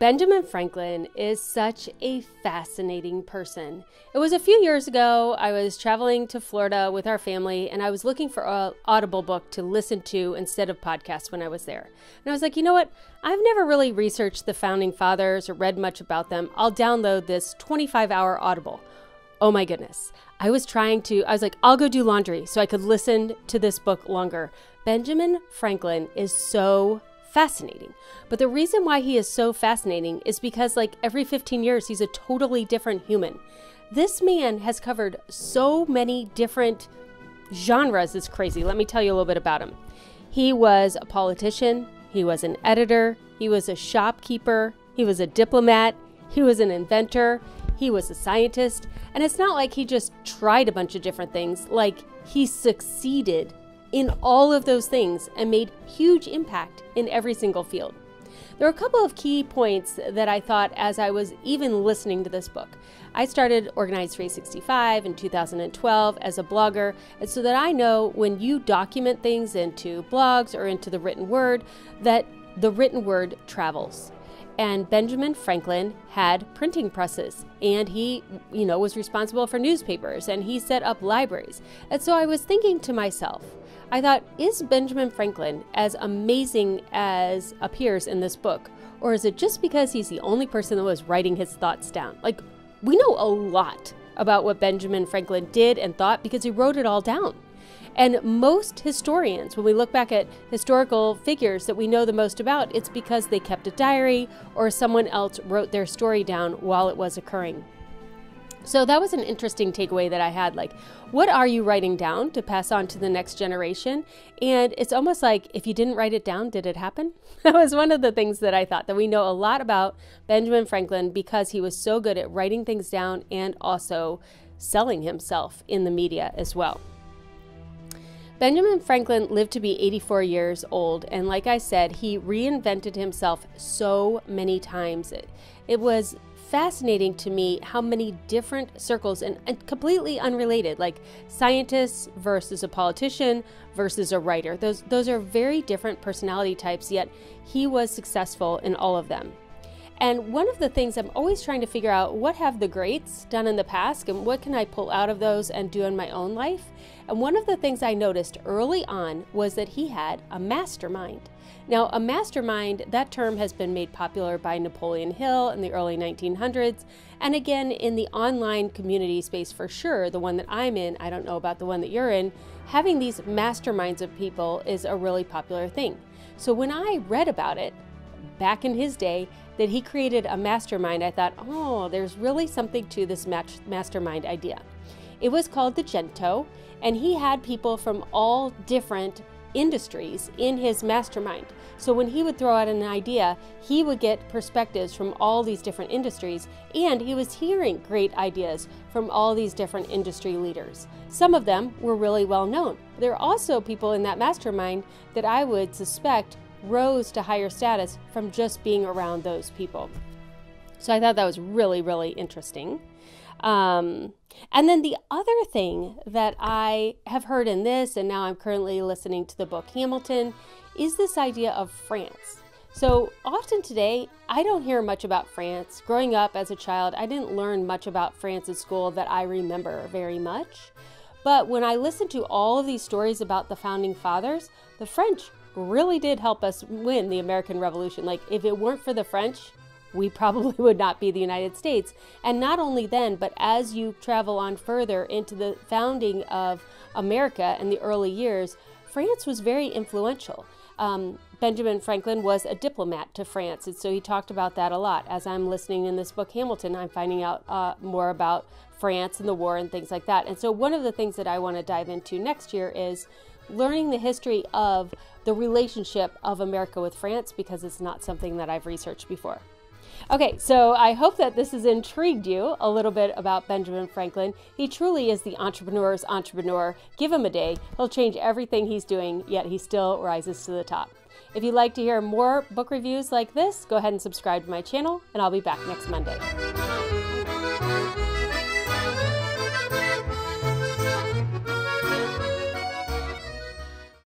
Benjamin Franklin is such a fascinating person. It was a few years ago, I was traveling to Florida with our family, and I was looking for an audible book to listen to instead of podcasts when I was there. And I was like, you know what? I've never really researched the founding fathers or read much about them. I'll download this 25 hour audible. Oh my goodness. I was trying to, I was like, I'll go do laundry so I could listen to this book longer. Benjamin Franklin is so fascinating. But the reason why he is so fascinating is because, like, every 15 years, he's a totally different human. This man has covered so many different genres, it's crazy. Let me tell you a little bit about him. He was a politician, he was an editor, he was a shopkeeper, he was a diplomat, he was an inventor, he was a scientist, and it's not like he just tried a bunch of different things, like, he succeeded in all of those things and made huge impact in every single field. There are a couple of key points that I thought as I was even listening to this book. I started Organize 365 in 2012 as a blogger, and so that I know when you document things into blogs or into the written word, that the written word travels. And Benjamin Franklin had printing presses, and he, you know, was responsible for newspapers, and he set up libraries. And so I was thinking to myself, I thought, is Benjamin Franklin as amazing as appears in this book? Or is it just because he's the only person that was writing his thoughts down? Like, we know a lot about what Benjamin Franklin did and thought because he wrote it all down. And most historians, when we look back at historical figures that we know the most about, it's because they kept a diary or someone else wrote their story down while it was occurring. So that was an interesting takeaway that I had. Like, what are you writing down to pass on to the next generation? And it's almost like if you didn't write it down, did it happen? that was one of the things that I thought that we know a lot about Benjamin Franklin because he was so good at writing things down and also selling himself in the media as well. Benjamin Franklin lived to be 84 years old, and like I said, he reinvented himself so many times. It, it was fascinating to me how many different circles and, and, completely unrelated, like scientists versus a politician versus a writer. Those those are very different personality types, yet he was successful in all of them. And one of the things I'm always trying to figure out what have the greats done in the past and what can I pull out of those and do in my own life? And one of the things I noticed early on was that he had a mastermind. Now, a mastermind, that term has been made popular by Napoleon Hill in the early 1900s, and again in the online community space for sure, the one that I'm in, I don't know about the one that you're in, having these masterminds of people is a really popular thing. So when I read about it back in his day, that he created a mastermind, I thought, oh, there's really something to this mastermind idea. It was called the Junto, and he had people from all different industries in his mastermind. So when he would throw out an idea, he would get perspectives from all these different industries, and he was hearing great ideas from all these different industry leaders. Some of them were really well known. There are also people in that mastermind that I would suspect rose to higher status from just being around those people. So I thought that was really, really interesting. Um, and then the other thing that I have heard in this, and now I'm currently listening to the book Hamilton, is this idea of France. So often today, I don't hear much about France. Growing up as a child, I didn't learn much about France at school that I remember very much. But when I listen to all of these stories about the founding fathers, the French really did help us win the American Revolution. Like, if it weren't for the French, we probably would not be the United States. And not only then, but as you travel on further into the founding of America in the early years, France was very influential. Um, Benjamin Franklin was a diplomat to France, and so he talked about that a lot. As I'm listening in this book, Hamilton, I'm finding out uh, more about France and the war and things like that. And so, one of the things that I want to dive into next year is learning the history of the relationship of America with France because it's not something that I've researched before. Okay, so I hope that this has intrigued you a little bit about Benjamin Franklin. He truly is the entrepreneur's entrepreneur. Give him a day, he'll change everything he's doing, yet he still rises to the top. If you'd like to hear more book reviews like this, go ahead and subscribe to my channel, and I'll be back next Monday.